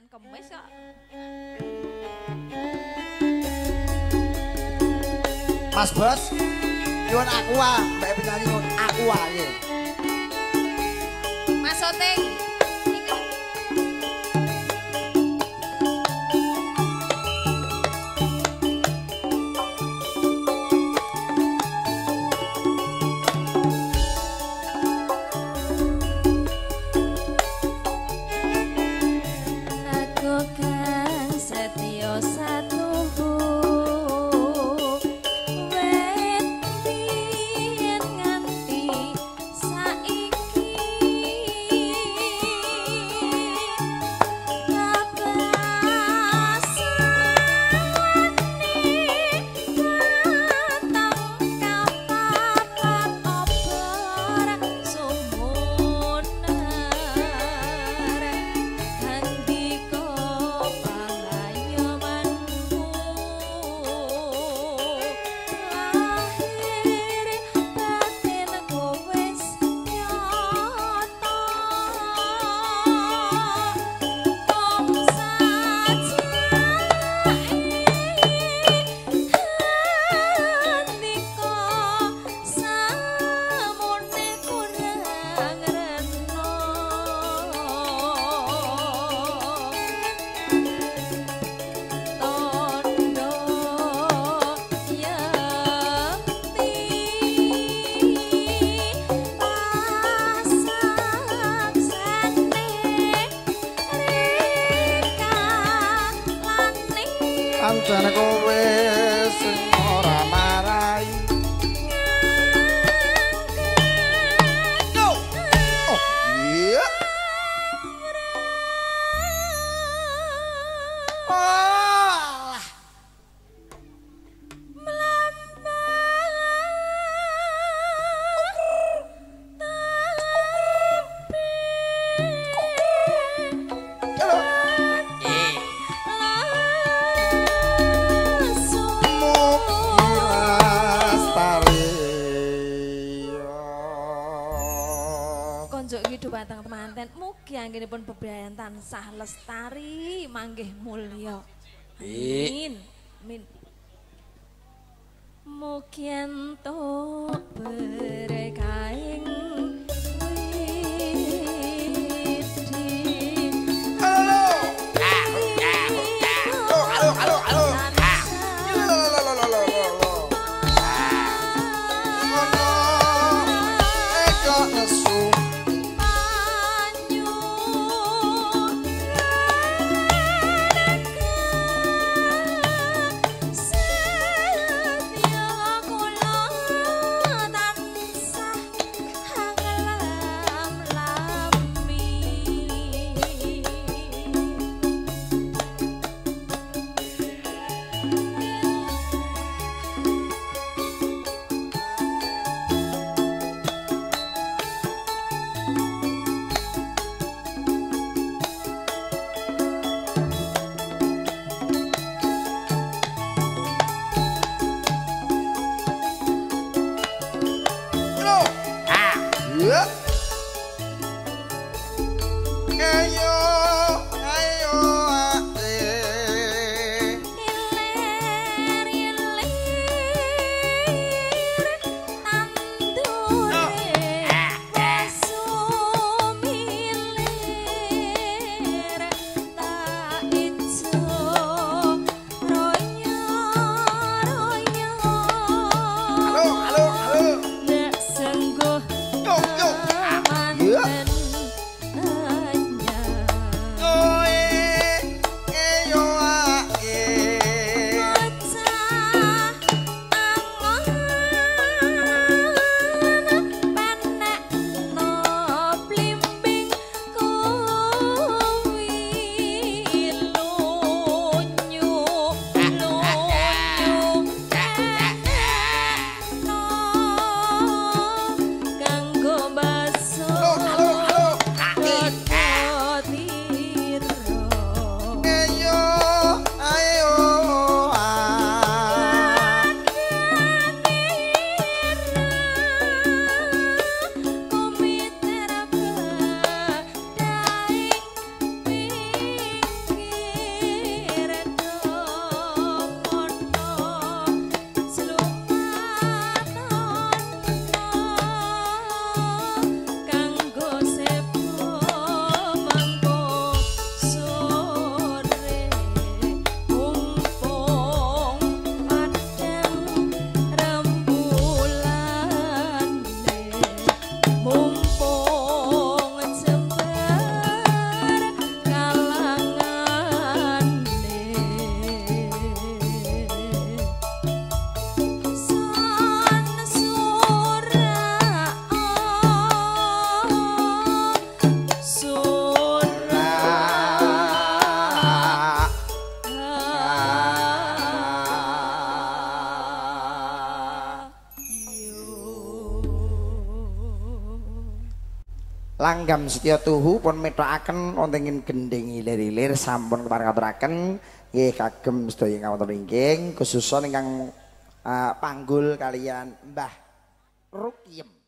Senin Kemis kok. Mas Bos, nyuwun aqua, mbak penyanyi nyuwun aqua nggih. once and go away. Mugi anggenipun bebrayan tansah lestari manggih mulya. Amin. Amin. Mugi entuk berkaing Yep. And you're Panggam Setya Tuhu pun methokaken wonten ing gending ilir-ilir sampun keparing nggih kagem sedaya ngawonten inggih khususon ingkang uh, panggul kalian Mbah Rukyem